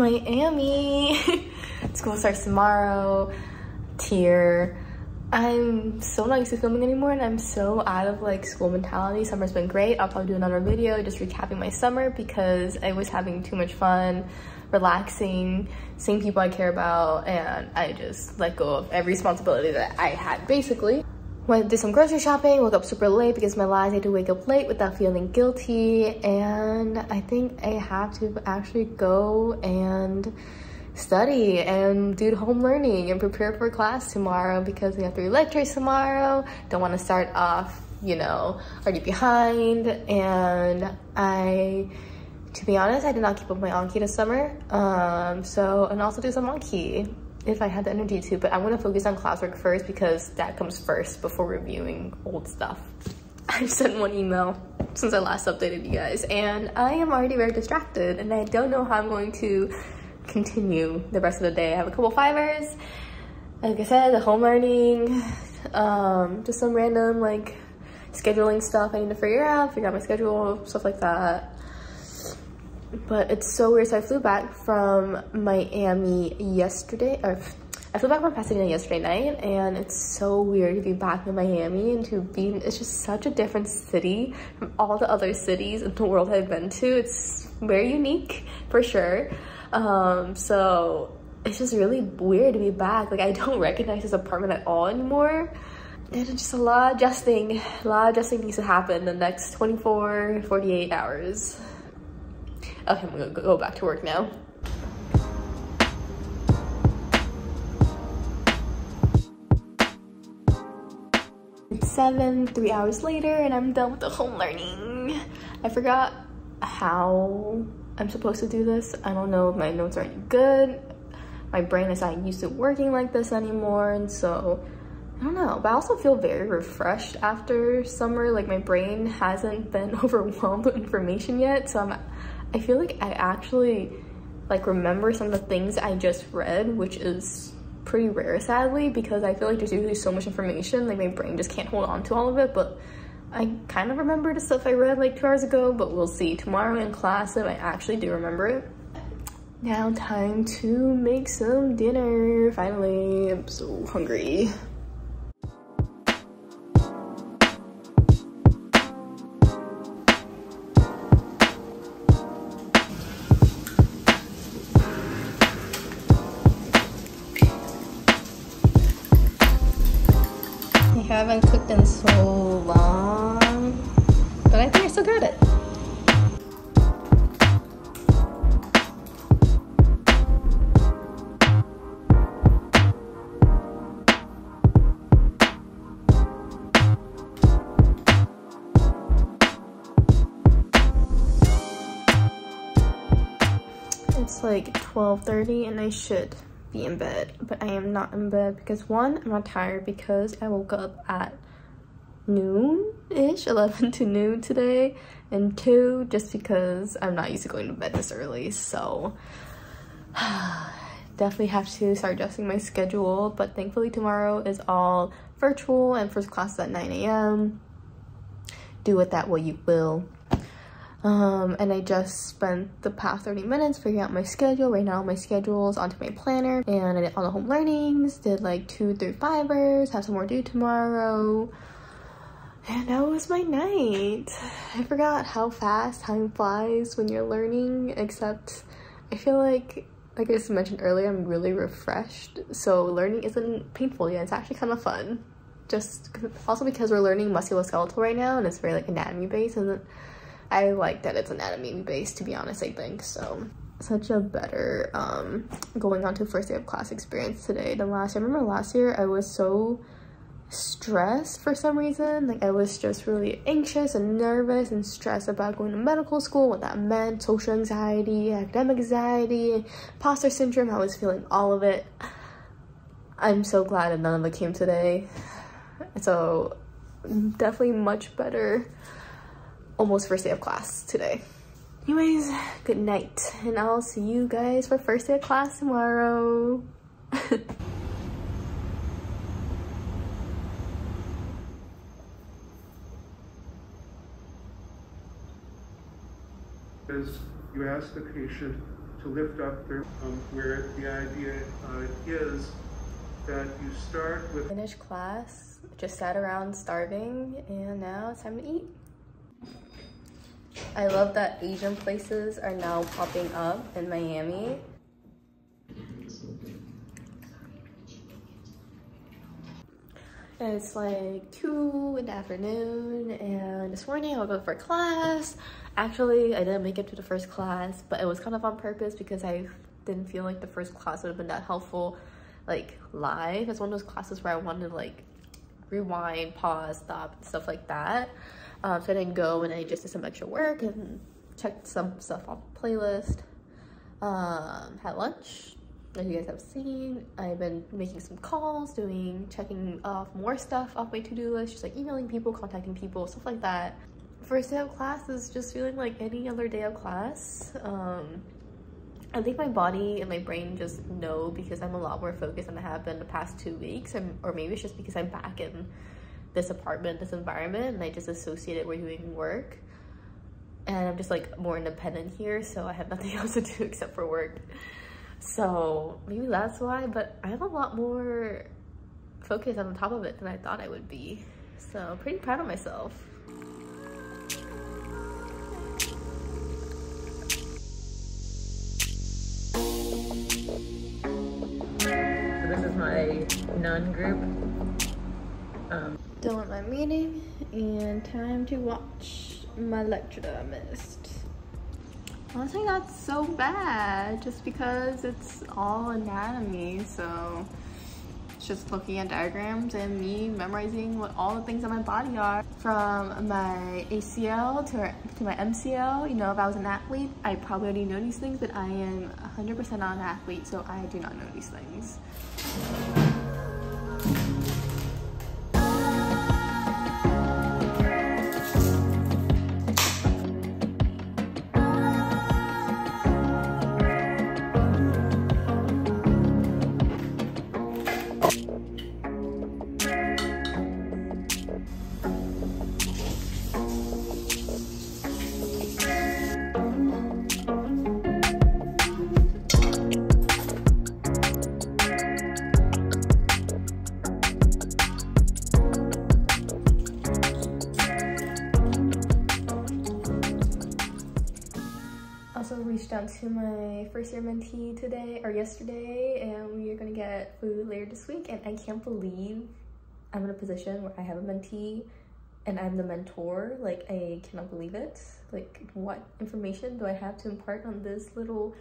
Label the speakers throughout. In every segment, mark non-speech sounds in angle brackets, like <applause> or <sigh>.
Speaker 1: Miami. <laughs> School starts tomorrow. Tier. I'm so not used to filming anymore and I'm so out of like school mentality. Summer's been great. I'll probably do another video just recapping my summer because I was having too much fun, relaxing, seeing people I care about, and I just let go of every responsibility that I had basically. Went did some grocery shopping, woke up super late because my lies had to wake up late without feeling guilty, and I think I have to actually go and study and do home learning and prepare for class tomorrow because we have three lectures tomorrow. Don't want to start off, you know, already behind. And I, to be honest, I did not keep up my Anki this summer. Um, so, and also do some Anki if I had the energy to, but I want to focus on classwork first because that comes first before reviewing old stuff. <laughs> I sent one email since I last updated you guys and I am already very distracted and I don't know how I'm going to continue the rest of the day. I have a couple fivers. Like I said, the home learning, um, just some random like scheduling stuff I need to figure out, figure out my schedule, stuff like that. But it's so weird. So I flew back from Miami yesterday, or I flew back from Pasadena yesterday night and it's so weird to be back in Miami and to be, it's just such a different city from all the other cities in the world I've been to. It's very unique for sure. Um, so it's just really weird to be back. Like I don't recognize this apartment at all anymore. And just a lot of adjusting, a lot of adjusting needs to happen the next 24, 48 hours. Okay, I'm gonna go back to work now. It's seven, three hours later, and I'm done with the home learning. I forgot how I'm supposed to do this. I don't know if my notes are good. My brain is not used to working like this anymore. And so I don't know, but I also feel very refreshed after summer. Like my brain hasn't been <laughs> overwhelmed with information yet. So I'm, I feel like I actually like remember some of the things I just read, which is pretty rare sadly, because I feel like there's usually so much information, like my brain just can't hold on to all of it. But I kind of remember the stuff I read like two hours ago, but we'll see. Tomorrow in class if I actually do remember it. Now time to make some dinner, finally. I'm so hungry. It's like 12.30 and I should be in bed, but I am not in bed because one, I'm not tired because I woke up at noon-ish, <laughs> 11 to noon today, and two, just because I'm not used to going to bed this early, so <sighs> definitely have to start adjusting my schedule, but thankfully tomorrow is all virtual and first class at 9 a.m. Do with that what you will. Um, and I just spent the past 30 minutes figuring out my schedule. Right now my schedule is onto my planner and I did all the home learnings, did like two through fivers, have some more due tomorrow. And that was my night. I forgot how fast time flies when you're learning, except I feel like, like I just mentioned earlier, I'm really refreshed. So learning isn't painful yet, it's actually kind of fun. Just also because we're learning musculoskeletal right now and it's very like anatomy based and I like that it's anatomy based to be honest I think so. Such a better um going on to first day of class experience today than last year. I remember last year I was so stressed for some reason. Like I was just really anxious and nervous and stressed about going to medical school what that meant social anxiety academic anxiety imposter syndrome. I was feeling all of it. I'm so glad that none of it came today. So definitely much better almost first day of class today. Anyways, good night. And I'll see you guys for first day of class tomorrow.
Speaker 2: is you ask the patient to lift up their, um, where the idea uh, is that you start with
Speaker 1: Finished class, just sat around starving, and now it's time to eat. I love that Asian places are now popping up in Miami. It's like 2 in the afternoon and this morning I woke up for class. Actually, I didn't make it to the first class, but it was kind of on purpose because I didn't feel like the first class would have been that helpful like live. It's one of those classes where I wanted to like rewind, pause, stop, stuff like that. Um, so I didn't go and I just did some extra work and checked some stuff on playlist. Um, had lunch, as you guys have seen. I've been making some calls, doing, checking off more stuff off my to-do list, just like emailing people, contacting people, stuff like that. First day of class is just feeling like any other day of class. Um, I think my body and my brain just know because I'm a lot more focused than I have been the past two weeks, or maybe it's just because I'm back in this apartment, this environment, and I just associate it with doing work. And I'm just like more independent here, so I have <laughs> nothing else to do except for work. So maybe that's why, but I'm a lot more focused on the top of it than I thought I would be. So pretty proud of myself.
Speaker 3: So this is my nun group. Um,
Speaker 1: Done with my meeting and time to watch my lecture that I missed. Honestly, not so bad just because it's all anatomy, so it's just looking at diagrams and me memorizing what all the things on my body are. From my ACL to, to my MCL, you know, if I was an athlete, I probably already know these things, but I am 100% not an athlete, so I do not know these things. Out to my first year mentee today or yesterday and we are gonna get food later this week and I can't believe I'm in a position where I have a mentee and I'm the mentor. Like I cannot believe it. Like what information do I have to impart on this little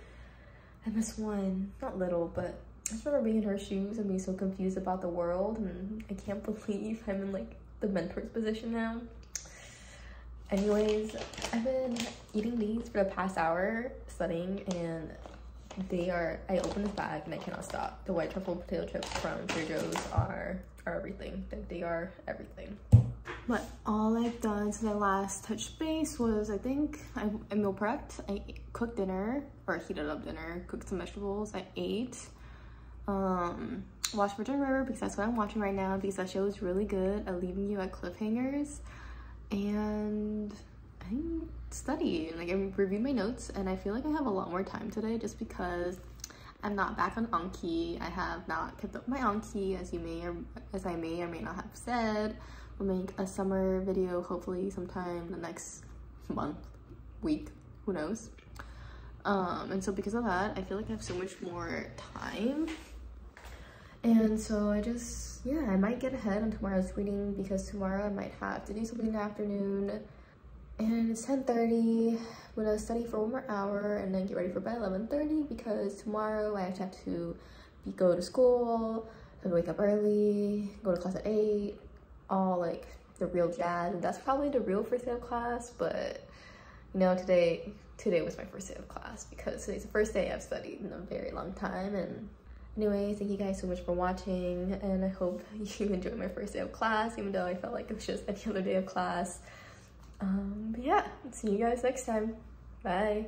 Speaker 1: MS1 not little but I just remember being in her shoes and being so confused about the world and I can't <laughs> believe I'm in like the mentor's position now. Anyways, I've been eating these for the past hour and they are, I opened this bag and I cannot stop. The white truffle potato chips from Trader Joe's are, are everything. They are everything. But all I've done since I last touched base was I think I, I meal prepped. I cooked dinner or heated up dinner, cooked some vegetables. I ate, um, watched Virgin River because that's what I'm watching right now because that show is really good at leaving you at cliffhangers and I studied, like I reviewed my notes and I feel like I have a lot more time today just because I'm not back on Anki. I have not kept up my Anki as you may or as I may or may not have said. We'll make a summer video hopefully sometime the next month, week, who knows. Um, and so because of that, I feel like I have so much more time and so I just, yeah, I might get ahead on tomorrow's reading because tomorrow I might have to do something in the afternoon. And it's 10.30. I'm gonna study for one more hour and then get ready for bed 11.30 because tomorrow I actually have to be, go to school, and wake up early, go to class at 8, all like the real jazz. And that's probably the real first day of class, but you know, today, today was my first day of class because today's the first day I've studied in a very long time and Anyway, thank you guys so much for watching and I hope <laughs> you enjoyed my first day of class even though I felt like it was just any other day of class. Um, but yeah, see you guys next time. Bye.